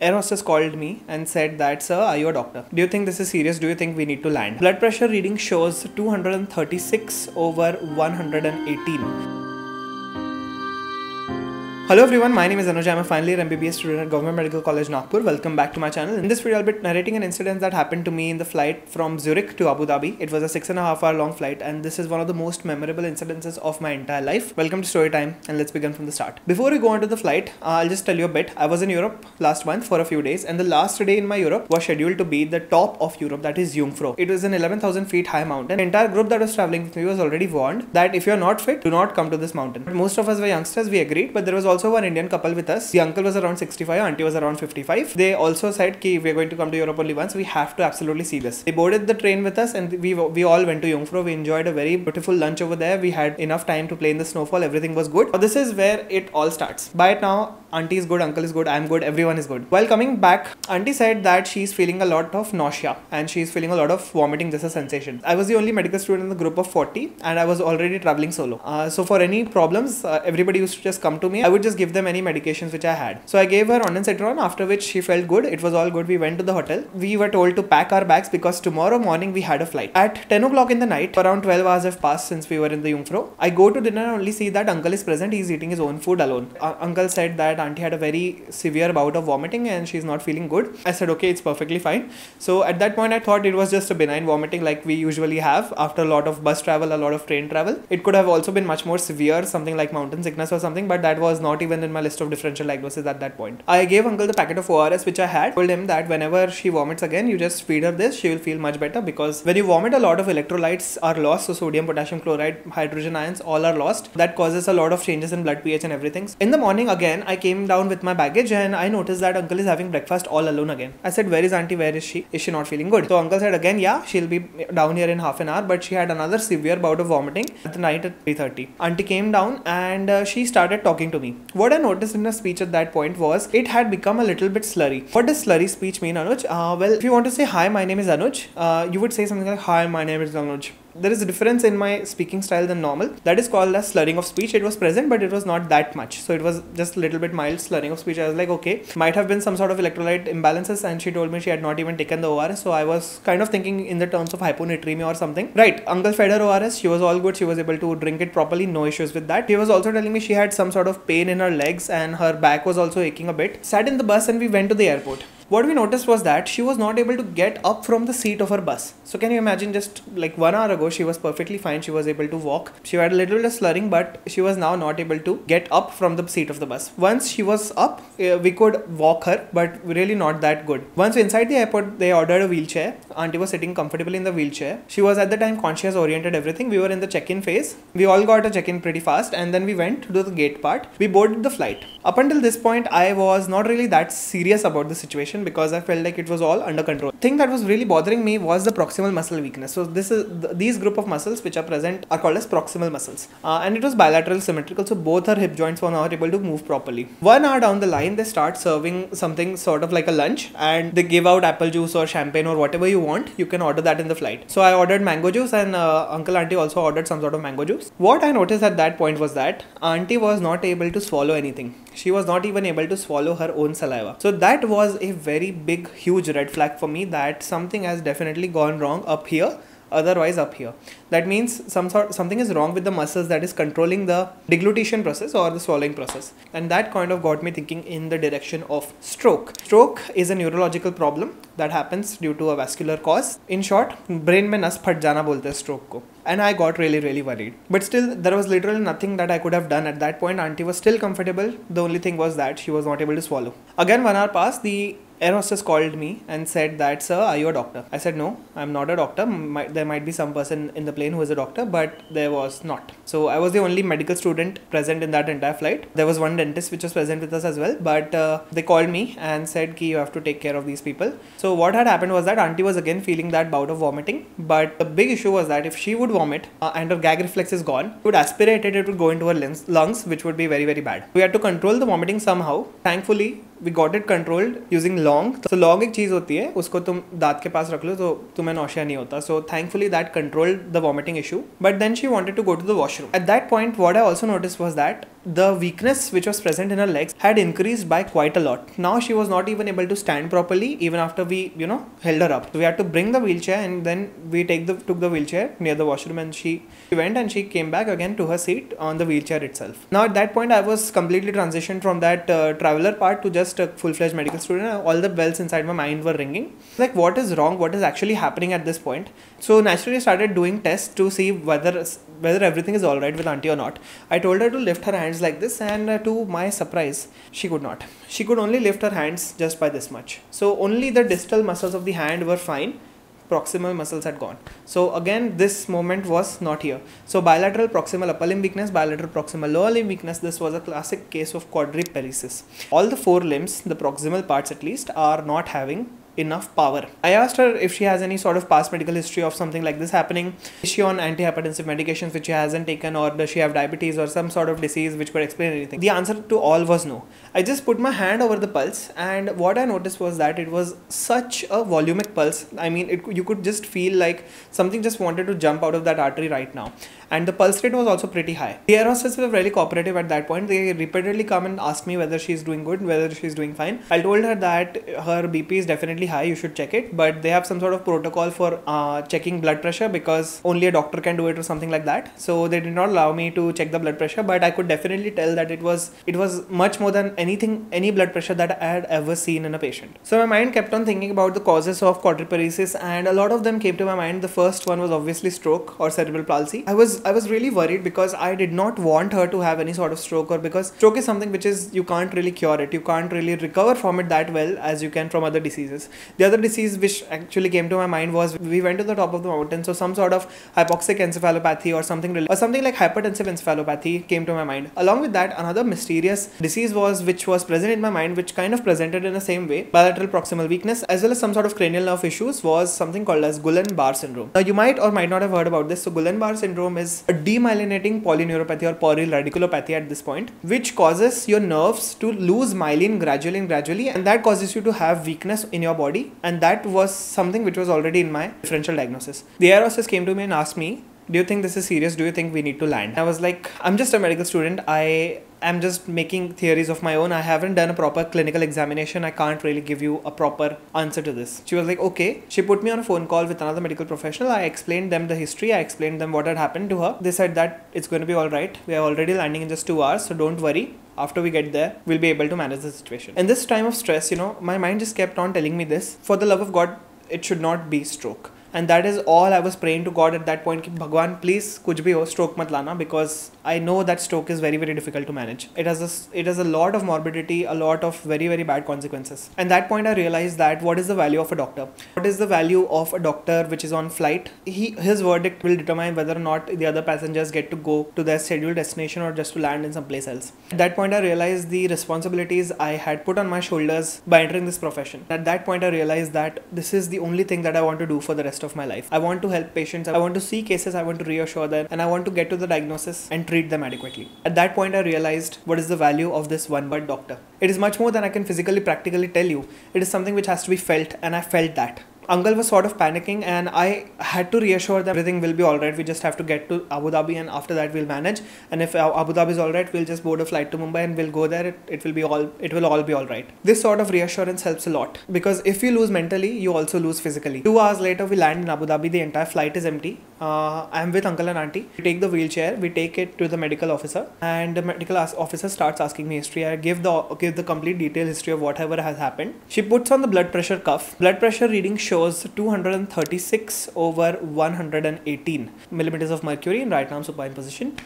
air hostess called me and said that, Sir, are you a doctor? Do you think this is serious? Do you think we need to land? Blood pressure reading shows 236 over 118. Hello everyone, my name is Anuj. I'm a final year MBBS student at Government Medical College Nagpur. Welcome back to my channel. In this video, I'll be narrating an incident that happened to me in the flight from Zurich to Abu Dhabi. It was a six and a half hour long flight, and this is one of the most memorable incidences of my entire life. Welcome to story time, and let's begin from the start. Before we go on to the flight, uh, I'll just tell you a bit. I was in Europe last month for a few days, and the last day in my Europe was scheduled to be the top of Europe, that is Jungfrau. It was an 11,000 feet high mountain. The entire group that was traveling with me was already warned that if you're not fit, do not come to this mountain. Most of us were youngsters, we agreed, but there was also one Indian couple with us. The uncle was around 65, auntie was around 55. They also said, Ki, we're going to come to Europe only once. We have to absolutely see this. They boarded the train with us and we, we all went to Jungfrau. We enjoyed a very beautiful lunch over there. We had enough time to play in the snowfall. Everything was good. But this is where it all starts. By now, auntie is good, uncle is good, I'm good, everyone is good. While coming back, auntie said that she's feeling a lot of nausea and she's feeling a lot of vomiting, just a sensation. I was the only medical student in the group of 40 and I was already traveling solo. Uh, so for any problems, uh, everybody used to just come to me. I would just give them any medications which I had. So I gave her ondansetron after which she felt good. It was all good. We went to the hotel. We were told to pack our bags because tomorrow morning we had a flight. At 10 o'clock in the night, around 12 hours have passed since we were in the Jungfrau. I go to dinner and only see that uncle is present. He's eating his own food alone. Uh, uncle said that auntie had a very severe bout of vomiting and she's not feeling good. I said, okay, it's perfectly fine. So at that point, I thought it was just a benign vomiting like we usually have after a lot of bus travel, a lot of train travel. It could have also been much more severe, something like mountain sickness or something, but that was not even in my list of differential diagnosis at that point. I gave uncle the packet of ORS which I had, told him that whenever she vomits again, you just feed her this, she will feel much better because when you vomit, a lot of electrolytes are lost. So sodium, potassium chloride, hydrogen ions, all are lost. That causes a lot of changes in blood pH and everything. In the morning again, I came down with my baggage and I noticed that uncle is having breakfast all alone again. I said, Where is auntie? Where is she? Is she not feeling good? So uncle said again, Yeah, she'll be down here in half an hour, but she had another severe bout of vomiting at the night at 3:30. Auntie came down and uh, she started talking to me. What I noticed in her speech at that point was it had become a little bit slurry. What does slurry speech mean, Anuj? Uh, well, if you want to say hi, my name is Anuj, uh, you would say something like hi, my name is Anuj there is a difference in my speaking style than normal. That is called as slurring of speech. It was present, but it was not that much. So it was just a little bit mild slurring of speech. I was like, okay, might have been some sort of electrolyte imbalances. And she told me she had not even taken the ORS. So I was kind of thinking in the terms of hyponatremia or something. Right. Uncle fed her ORS. She was all good. She was able to drink it properly. No issues with that. She was also telling me she had some sort of pain in her legs and her back was also aching a bit. Sat in the bus and we went to the airport what we noticed was that she was not able to get up from the seat of her bus. So can you imagine just like one hour ago she was perfectly fine. She was able to walk. She had a little bit of slurring, but she was now not able to get up from the seat of the bus. Once she was up, uh, we could walk her, but really not that good. Once inside the airport, they ordered a wheelchair. Auntie was sitting comfortably in the wheelchair. She was at the time conscious, oriented, everything. We were in the check-in phase. We all got a check-in pretty fast, and then we went to the gate part. We boarded the flight. Up until this point, I was not really that serious about the situation because I felt like it was all under control. Thing that was really bothering me was the proximal muscle weakness. So this is th- these group of muscles which are present are called as proximal muscles, uh, and it was bilateral symmetrical. So both her hip joints were not able to move properly. One hour down the line, they start serving something sort of like a lunch, and they give out apple juice or champagne or whatever you want. You can order that in the flight. So I ordered mango juice, and uh, Uncle Auntie also ordered some sort of mango juice. What I noticed at that point was that Auntie was not able to swallow anything she was not even able to swallow her own saliva. So that was a very big, huge red flag for me that something has definitely gone wrong up here otherwise up here that means some sort something is wrong with the muscles that is controlling the deglutition process or the swallowing process and that kind of got me thinking in the direction of stroke stroke is a neurological problem that happens due to a vascular cause in short brain mein nas phat jana bolte stroke ko and I got really really worried. But still, there was literally nothing that I could have done at that point. Auntie was still comfortable. The only thing was that she was not able to swallow. Again, one hour passed. The air hostess called me and said that sir are you a doctor? I said no i'm not a doctor. There might be some person in the plane who is a doctor but there was not. So i was the only medical student present in that entire flight. There was one dentist which was present with us as well but uh, they called me and said ki you have to take care of these people. So what had happened was that auntie was again feeling that bout of vomiting but the big issue was that if she would vomit uh, and her gag reflex is gone. It would aspirate it it would go into her lungs which would be very very bad. We had to control the vomiting somehow. Thankfully we got it controlled using long तो long एक चीज़ होती है, उसको तुम दांत के पास रख लो तो तुम्हें नौशिया नहीं होता। So thankfully that control the vomiting issue but then she wanted to go to the washroom at that point what I also notice was that the weakness which was present in her legs had increase by quite a lot lot now she was not even able to stand properly even after we you know held her up we had to bring the wheelchair and then we take the took the wheelchair near the washroom and she event and she came back again to her seat on the wheelchair itself now at that point I was completely transaction from that traveller part to just a full-fledged medical student. All the bells inside my mind were ringing. Like what is wrong? What is actually happening at this point? So naturally I started doing tests to see whether whether everything is all right with auntie or not. I told her to lift her hands like this, and uh, to my surprise, she could not. She could only lift her hands just by this much. So only the distal muscles of the hand were fine. Proximal muscles had gone. So again, this moment was not here. So bilateral proximal upper limb weakness, bilateral proximal lower limb weakness. This was a classic case of quadriparesis. All the four limbs, the proximal parts at least, are not having enough power. I asked her if she has any sort of past medical history of something like this happening. Is she on antihypertensive medications which she hasn't taken, or does she have diabetes or some sort of disease which could explain anything? The answer to all was no. I just put my hand over the pulse, and what I noticed was that it was such a volumic pulse. I mean, it, you could just feel like something just wanted to jump out of that artery right now. And the pulse rate was also pretty high. The air were really cooperative at that point. They repeatedly come and ask me whether she's doing good, whether she's doing fine. I told her that her BP is definitely high you should check it but they have some sort of protocol for uh, checking blood pressure because only a doctor can do it or something like that so they did not allow me to check the blood pressure but i could definitely tell that it was it was much more than anything any blood pressure that i had ever seen in a patient so my mind kept on thinking about the causes of quadriparesis and a lot of them came to my mind the first one was obviously stroke or cerebral palsy i was i was really worried because i did not want her to have any sort of stroke or because stroke is something which is you can't really cure it you can't really recover from it that well as you can from other diseases the other disease which actually came to my mind was we went to the top of the mountain, so some sort of hypoxic encephalopathy or something or something like hypertensive encephalopathy came to my mind. Along with that, another mysterious disease was which was present in my mind, which kind of presented in the same way, bilateral proximal weakness as well as some sort of cranial nerve issues was something called as Guillain-Barre syndrome. Now you might or might not have heard about this. So Guillain-Barre syndrome is a demyelinating polyneuropathy or polyradiculopathy at this point, which causes your nerves to lose myelin gradually and gradually, and that causes you to have weakness in your body and that was something which was already in my differential diagnosis. The air hostess came to me and asked me, do you think this is serious? Do you think we need to land? I was like, I'm just a medical student. I am just making theories of my own. I haven't done a proper clinical examination. I can't really give you a proper answer to this. She was like, okay. She put me on a phone call with another medical professional. I explained them the history. I explained them what had happened to her. They said that it's going to be all right. We are already landing in just two hours, so don't worry after we get there, we'll be able to manage the situation. In this time of stress, you know, my mind just kept on telling me this for the love of God, it should not be stroke and that is all I was praying to God at that point कि भगवान please कुछ भी हो stroke मत लाना because I know that stroke is very very difficult to manage it has a it has a lot of morbidity a lot of very very bad consequences and that point I realized that what is the value of a doctor what is the value of a doctor which is on flight he his verdict will determine whether or not the other passengers get to go to their scheduled destination or just to land in some place else at that point I realized the responsibilities I had put on my shoulders by entering this profession at that point I realized that this is the only thing that I want to do for the rest of of my life. I want to help patients, I want to see cases, I want to reassure them, and I want to get to the diagnosis and treat them adequately. At that point, I realized what is the value of this one word doctor. It is much more than I can physically, practically tell you. It is something which has to be felt, and I felt that. Uncle was sort of panicking, and I had to reassure that everything will be all right. We just have to get to Abu Dhabi, and after that we'll manage. And if Abu Dhabi is all right, we'll just board a flight to Mumbai, and we'll go there. It, it will be all it will all be all right. This sort of reassurance helps a lot because if you lose mentally, you also lose physically. Two hours later, we land in Abu Dhabi. The entire flight is empty. Uh, I'm with uncle and auntie. We take the wheelchair, we take it to the medical officer, and the medical officer starts asking me history. I give the give the complete detailed history of whatever has happened. She puts on the blood pressure cuff. Blood pressure reading shows 236 over 118 millimeters of mercury in right arm supine position.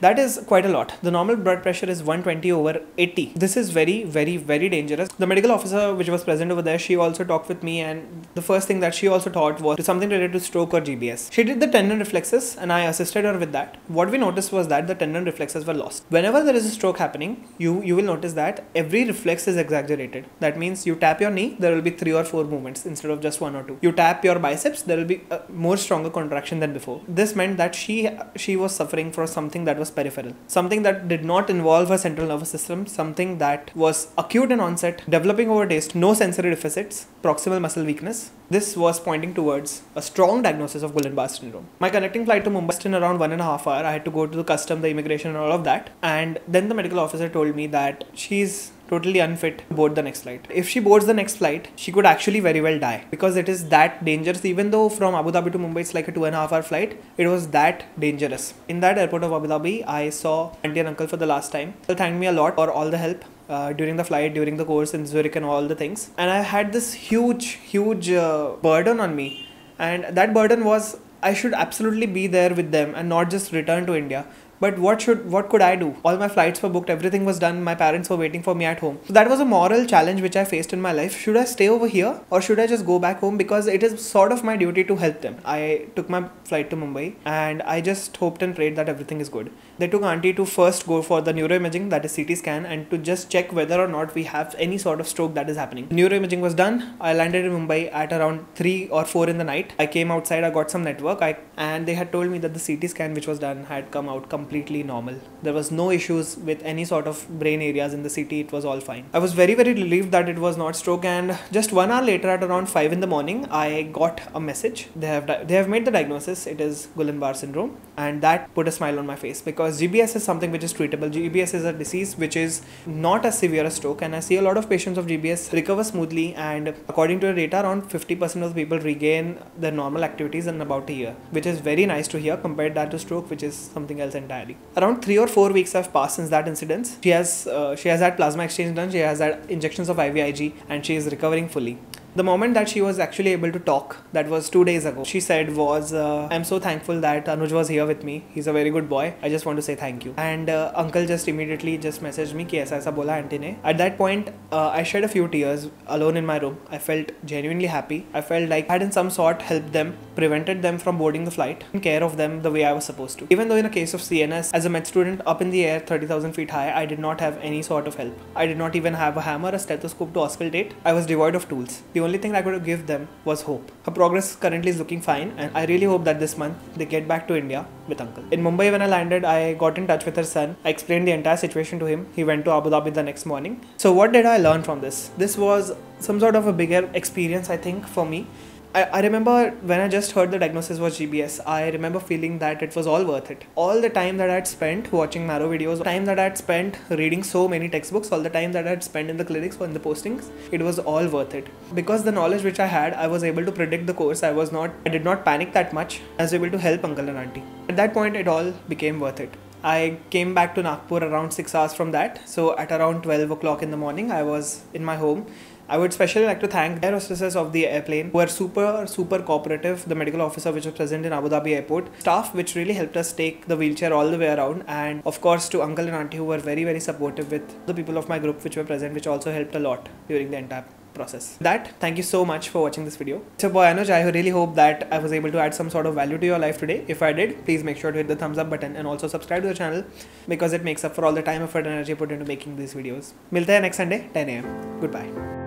That is quite a lot. The normal blood pressure is 120 over 80. This is very, very, very dangerous. The medical officer which was present over there, she also talked with me, and the first thing that she also taught was something related to stroke or GBS. She did the tendon reflexes, and I assisted her with that. What we noticed was that the tendon reflexes were lost. Whenever there is a stroke happening, you you will notice that every reflex is exaggerated. That means you tap your knee, there will be three or four movements instead of just one or two. You tap your biceps, there will be a more stronger contraction than before. This meant that she she was suffering from something that was peripheral, something that did not involve her central nervous system, something that was acute in onset, developing over days, no sensory deficits, proximal muscle weakness, this was pointing towards a strong diagnosis of Guillain-Barre syndrome. My connecting flight to Mumbai in around one and a half hour. I had to go to the custom, the immigration, and all of that. And then the medical officer told me that she's totally unfit to board the next flight. If she boards the next flight, she could actually very well die because it is that dangerous. Even though from Abu Dhabi to Mumbai it's like a two and a half hour flight, it was that dangerous. In that airport of Abu Dhabi, I saw auntie and uncle for the last time. They thanked me a lot for all the help. Uh, during the flight, during the course in Zurich, and all the things. And I had this huge, huge uh, burden on me. And that burden was I should absolutely be there with them and not just return to India but what should what could i do? All my flights were booked. Everything was done. My parents were waiting for me at home. So that was a moral challenge which i faced in my life. Should i stay over here or should i just go back home? Because it is sort of my duty to help them. I took my flight to mumbai and i just hoped and prayed that everything is good. They took auntie to first go for the neuroimaging that is ct scan and to just check whether or not we have any sort of stroke that is happening. Neuroimaging was done. I landed in mumbai at around 3 or 4 in the night. I came outside. I got some network. I, and they had told me that the ct scan which was done had come out completely completely normal. There was no issues with any sort of brain areas in the CT. It was all fine. I was very very relieved that it was not stroke. And just one hour later, at around five in the morning, I got a message. They have di- they have made the diagnosis. It is Guillain-Barre syndrome, and that put a smile on my face because GBS is something which is treatable. GBS is a disease which is not as severe as stroke, and I see a lot of patients of GBS recover smoothly. And according to the data, around 50% of people regain their normal activities in about a year, which is very nice to hear compared that to stroke, which is something else entirely. Around three or four weeks have passed since that incident. She has uh, she has had plasma exchange done. She has had injections of IVIG, and she is recovering fully the moment that she was actually able to talk that was two days ago she said was uh, i'm so thankful that anuj was here with me. He's a very good boy. I just want to say thank you. And uh, uncle just immediately just messaged me ki aisa aisa bola auntie ne. At that point uh, i shed a few tears alone in my room. I felt genuinely happy. I felt like i had in some sort helped them prevented them from boarding the flight and care of them the way i was supposed to. Even though in a case of cns as a med student up in the air 30000 feet high i did not have any sort of help. I did not even have a hammer a stethoscope to auscultate. I was devoid of tools. the only thing I could give them was hope. Her progress currently is looking fine, and I really hope that this month they get back to India with uncle. In Mumbai, when I landed, I got in touch with her son. I explained the entire situation to him. He went to Abu Dhabi the next morning. So, what did I learn from this? This was some sort of a bigger experience, I think, for me I, I remember when I just heard the diagnosis was GBS, I remember feeling that it was all worth it. All the time that I'd spent watching Marrow videos, the time that I'd spent reading so many textbooks, all the time that I'd spent in the clinics or in the postings, it was all worth it. Because the knowledge which I had, I was able to predict the course. I was not, I did not panic that much. I was able to help uncle and auntie. At that point, it all became worth it. I came back to Nagpur around 6 hours from that. So at around 12 o'clock in the morning, I was in my home I would especially like to thank air hostesses of the airplane who are super, super cooperative. The medical officer which was present in Abu Dhabi airport, staff which really helped us take the wheelchair all the way around, and of course to uncle and auntie who were very, very supportive with the people of my group which were present, which also helped a lot during the entire process. That, thank you so much for watching this video. So boy Anuj, I really hope that I was able to add some sort of value to your life today. If I did, please make sure to hit the thumbs up button and also subscribe to the channel because it makes up for all the time, effort and energy put into making these videos. Milte next Sunday, 10 am. Goodbye.